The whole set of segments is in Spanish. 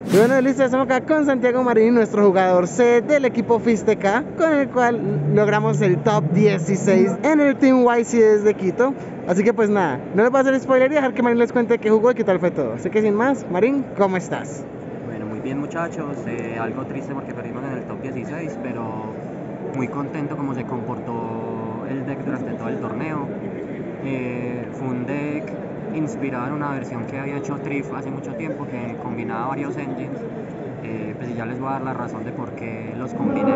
Bueno, listo, estamos acá con Santiago Marín, nuestro jugador C del equipo Fisteca, con el cual logramos el top 16 en el Team YC desde Quito. Así que pues nada, no les voy a hacer spoiler y dejar que Marín les cuente qué jugó y qué tal fue todo. Así que sin más, Marín, ¿cómo estás? Bueno, muy bien muchachos, eh, algo triste porque perdimos en el top 16, pero muy contento como se comportó el deck durante todo el torneo. Eh, fue un deck inspirado en una versión que había hecho Trif hace mucho tiempo que combinaba varios engines. Eh, pues ya les voy a dar la razón de por qué los combiné.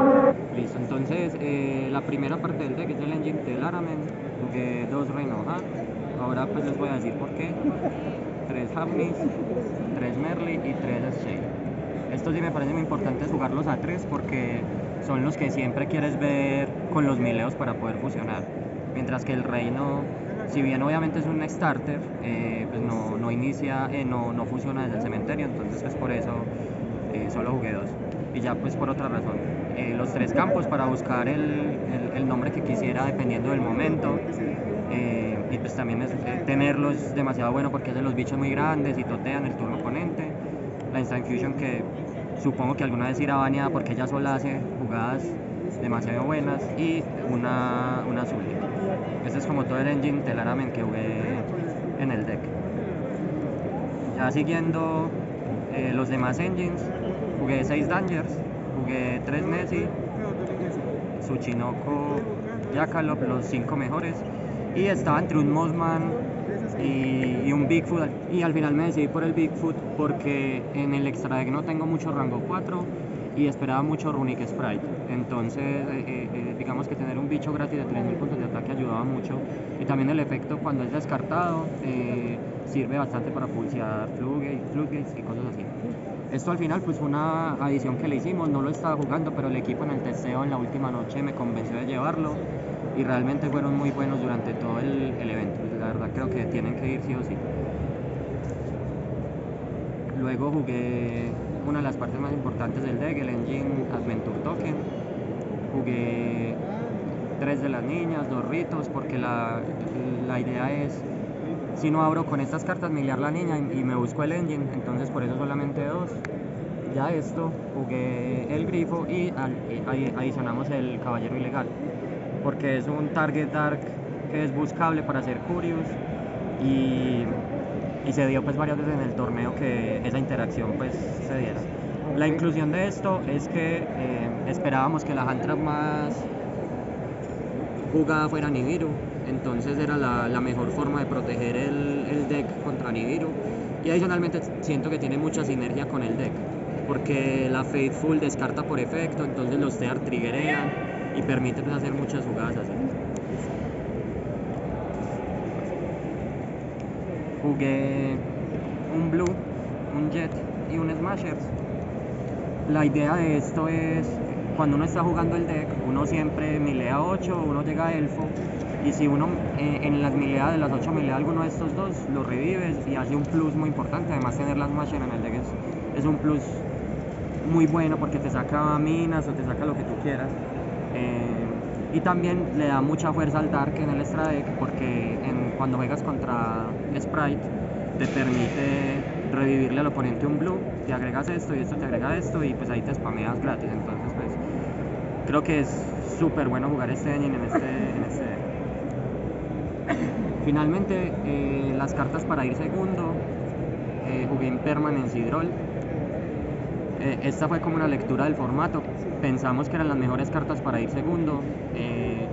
Listo, entonces eh, la primera parte del deck es el engine del Aramen, jugué dos Renoja. Ahora pues les voy a decir por qué. Tres Hafnis, tres Merly y tres Shale. Estos sí me parecen muy importantes jugarlos a tres porque son los que siempre quieres ver con los mileos para poder fusionar. Mientras que el Reino si bien obviamente es un starter, eh, pues no, no inicia, eh, no, no, funciona desde el cementerio, entonces pues por eso eh, solo jugué dos. Y ya pues por otra razón. los tres campos para buscar el, el, nombre que quisiera dependiendo del momento. y pues también es, tenerlos demasiado bueno porque hacen los bichos muy grandes y totean el turno oponente. La Instant Fusion que supongo que alguna vez irá baneada porque ella sola hace jugadas demasiado buenas y una, una azul. Ese es como todo el engine Telaramen que jugué en el deck. Ya siguiendo eh, los demás engines, jugué 6 Dangers, jugué 3 Nessie, Tsuchinoko, Yakalop, los 5 mejores. Y estaba entre un Mothman y, y, un Bigfoot. Y al final me decidí por el Bigfoot porque en el extra deck no tengo mucho rango 4 y esperaba mucho Runic Sprite. Entonces, eh, eh, digamos que tener un bicho gratis de 3000 puntos de ataque ayudaba mucho. Y también el efecto cuando es descartado eh, sirve bastante para pulsear floodgates y cosas así. Esto al final pues fue una adición que le hicimos, no lo estaba jugando, pero el equipo en el testeo en la última noche me convenció de llevarlo y realmente fueron muy buenos durante todo el, el evento. La verdad creo que tienen que ir sí o sí. Luego jugué una de las partes más importantes del deck, el Engine Adventure Token. Jugué tres de las niñas, dos ritos, porque la, la idea es, si no abro con estas cartas, miliar la niña y, me busco el Engine, entonces por eso solamente dos. Ya esto, jugué el grifo y adicionamos el caballero ilegal, porque es un target dark que es buscable para hacer Curious y y se dio pues varias veces en el torneo que esa interacción pues se diera. La inclusión de esto es que eh, esperábamos que la handtrap más jugada fuera Nibiru, entonces era la, mejor forma de proteger el, el, deck contra Nibiru y adicionalmente siento que tiene mucha sinergia con el deck porque la Faithful descarta por efecto, entonces los Tear triggerean y permiten pues, hacer muchas jugadas así. Jugué un Blue, un Jet y un Smashers. La idea de esto es, cuando uno está jugando el deck, uno siempre milea 8, uno llega a Elfo, y si uno eh, en las mileadas de las 8 milea alguno de estos dos, lo revives y hace un plus muy importante. Además, tener las Smasher en el deck es, es, un plus muy bueno porque te saca minas o te saca lo que tú quieras. Eh, y también le da mucha fuerza al Dark en el extra deck porque cuando juegas contra Sprite te permite revivirle al oponente un blue, te agregas esto y esto te agrega esto y pues ahí te spameas gratis. Entonces pues creo que es súper bueno jugar este engine en este, en este deck. Finalmente eh, las cartas para ir segundo, eh, jugué en Permanence Hydrol. Eh, esta fue como una lectura del formato. Pensamos que eran las mejores cartas para ir segundo. Eh,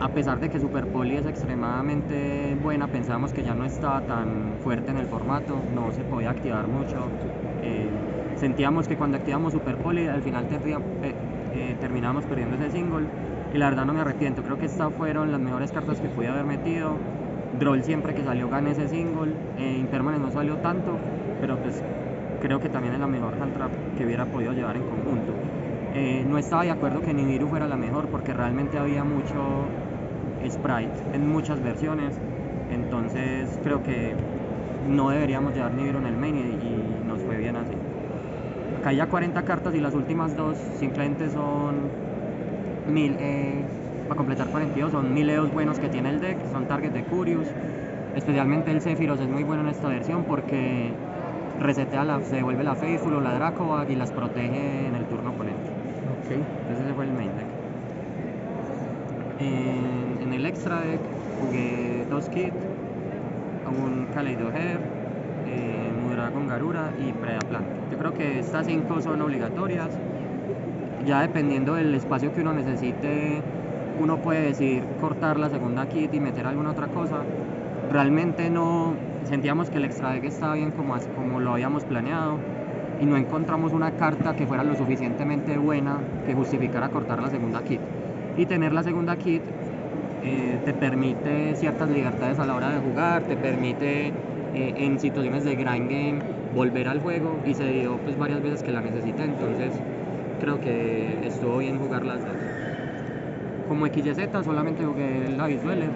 a pesar de que Super Poli es extremadamente buena, pensábamos que ya no estaba tan fuerte en el formato, no se podía activar mucho. Eh, sentíamos que cuando activamos Super Poli al final eh, eh, terminábamos perdiendo ese single y la verdad no me arrepiento, creo que estas fueron las mejores cartas que pude haber metido. Droll siempre que salió gané ese single, Impermanence no salió tanto, pero pues creo que también es la mejor hand trap que hubiera podido llevar en conjunto. no estaba de acuerdo que Nibiru fuera la mejor porque realmente había mucho Sprite en muchas versiones, entonces creo que no deberíamos llevar Nibiru en el main y, y, nos fue bien así. Acá ya 40 cartas y las últimas dos simplemente son mil, eh, para completar 42, son mil EOS buenos que tiene el deck, son targets de Curious, especialmente el Sephiroth es muy bueno en esta versión porque resetea la, se devuelve la Faithful o la Dracobag y las protege en el turno oponente. Ok. Entonces ese fue el main deck. En, en el extra deck jugué dos kits, un Kaleido Hair, eh, Mudragon Garura y Predaplant. Yo creo que estas cinco son obligatorias. Ya dependiendo del espacio que uno necesite, uno puede decidir cortar la segunda kit y meter alguna otra cosa. Realmente no sentíamos que el extra deck estaba bien como, como lo habíamos planeado y no encontramos una carta que fuera lo suficientemente buena que justificara cortar la segunda kit. Y tener la segunda kit eh, te permite ciertas libertades a la hora de jugar, te permite eh, en situaciones de grind game volver al juego y se dio pues varias veces que la necesité, entonces creo que estuvo bien jugar las dos. Como XYZ solamente jugué Davis Dweller,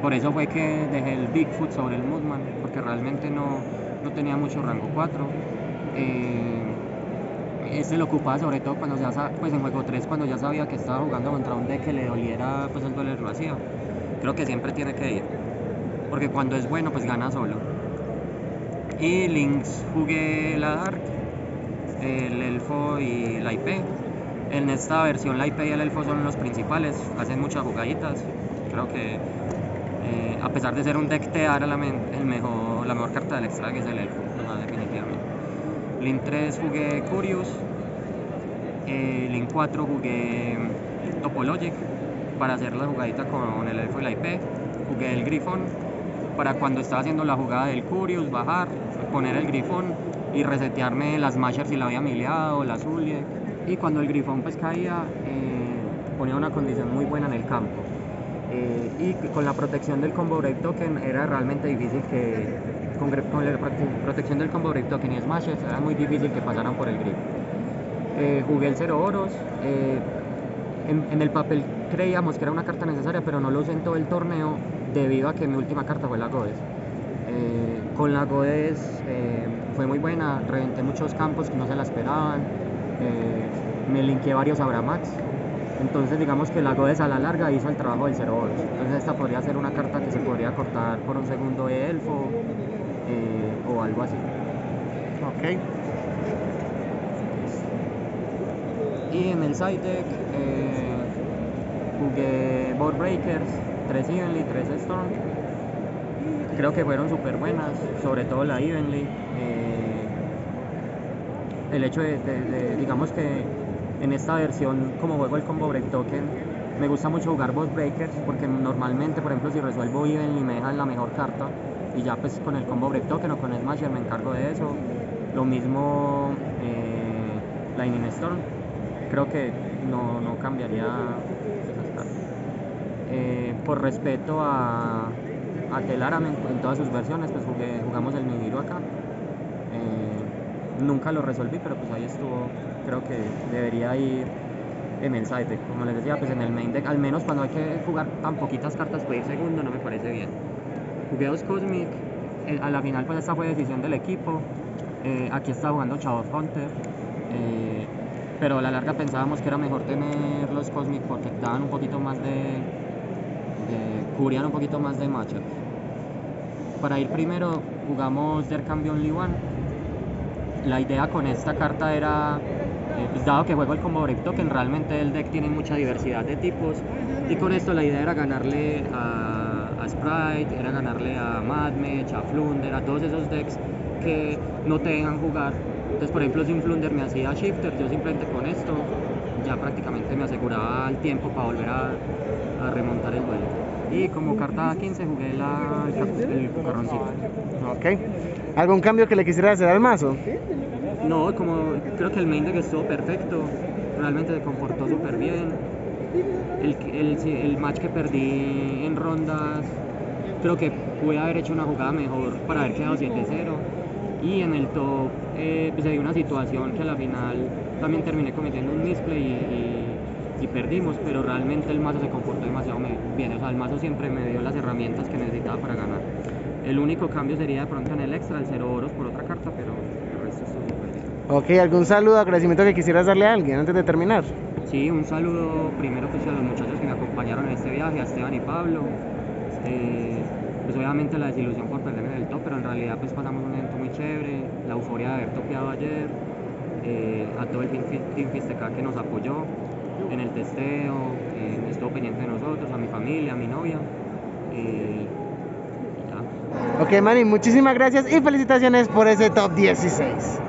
por eso fue que dejé el Bigfoot sobre el Moodman, porque realmente no, no tenía mucho rango 4. Eh, este lo ocupaba sobre todo cuando ya pues en juego 3 cuando ya sabía que estaba jugando contra un deck que le doliera pues el Dweller lo hacía. Creo que siempre tiene que ir. Porque cuando es bueno pues gana solo. Y Lynx jugué la Dark, el Elfo y la IP. En esta versión la IP y el Elfo son los principales, hacen muchas jugaditas. Creo que a pesar de ser un deck TEA era la, el mejor, la mejor carta del extra que es el Elfo, definitivamente. Link 3 jugué Curious, eh, Link 4 jugué Topologic para hacer la jugadita con el Elfo y la IP. Jugué el Grifón para cuando estaba haciendo la jugada del Curious, bajar, poner el Grifón y resetearme las Smashers si la había miliado, la Zuliek. Y cuando el Grifón pues caía, eh, ponía una condición muy buena en el campo. Eh, y con la protección del combo break token era realmente difícil que con, la prote- protección del combo break token y smashes era muy difícil que pasaran por el grip. Eh, jugué el cero oros. eh, en, el papel creíamos que era una carta necesaria, pero no lo usé en todo el torneo debido a que mi última carta fue la Godes. Con la Godes fue muy buena, reventé muchos campos que no se la esperaban, me linké varios Abramax. Entonces digamos que la Godes a la larga hizo el trabajo del cero oros. Entonces esta podría ser una carta que se podría cortar por un segundo de elfo eh, o algo así. Ok. Y en el side deck eh, jugué Board Breakers, 3 Evenly, 3 Storm. Creo que fueron súper buenas, sobre todo la Evenly. eh, el hecho de, de- de- digamos que en esta versión, como juego el combo break token, me gusta mucho jugar Board Breakers porque normalmente, por ejemplo, si resuelvo Evenly me dejan la mejor carta y ya pues con el combo break token o con Smasher me encargo de eso. Lo mismo eh, Lightning Storm creo que no, no cambiaría esas cartas. Eh, por respeto a, a Telaram en, todas sus versiones, pues jugamos el Nibiru acá. Eh, nunca lo resolví, pero pues ahí estuvo. Creo que debería ir en el side deck. Como les decía, pues en el main deck, al menos cuando hay que jugar tan poquitas cartas, ir segundo no me parece bien. Jugué dos Cosmic, eh, a la final pues esta fue decisión del equipo. Eh, aquí está jugando Shadow Hunter. eh, pero a la larga pensábamos que era mejor tener los Cosmic porque daban un poquito más de, de- cubrían un poquito más de matchup. Para ir primero jugamos Der Cambio Only One. La idea con esta carta era, eh, pues dado que juego el combo break token, realmente el deck tiene mucha diversidad de tipos y con esto la idea era ganarle a, a Sprite, era ganarle a Madmech, a Flunder, a todos esos decks que no te dejan jugar. Entonces, por ejemplo, si un Flunder me hacía Shifter, yo simplemente con esto ya prácticamente me aseguraba el tiempo para volver a, a remontar el duelo. Y como carta 15 jugué la, el, el cucarroncito. Ok. ¿Algún cambio que le quisiera hacer al mazo? No, como creo que el main deck estuvo perfecto, realmente se comportó súper bien. El, el, el match que perdí en rondas, creo que pude haber hecho una jugada mejor para haber quedado 7-0. Y en el top eh, pues se dio una situación que a la final también terminé cometiendo un misplay y, y- y perdimos, pero realmente el mazo se comportó demasiado bien. O sea, el mazo siempre me dio las herramientas que necesitaba para ganar. El único cambio sería de pronto en el extra, el cero oros por otra carta, pero el resto es todo Ok, ¿algún saludo, o agradecimiento que quisieras darle a alguien antes de terminar? Sí, un saludo primero que a los muchachos que me acompañaron en este viaje, a Esteban y Pablo. Este, pues obviamente la desilusión por perderme en el top, pero en realidad pues pasamos un evento muy chévere, la euforia de haber topeado ayer, eh, a todo el Team Fisteca que nos apoyó en el testeo, eh, estuvo pendiente de nosotros, a mi familia, a mi novia. Eh, Ok, Manny, muchísimas gracias y felicitaciones por ese top 16.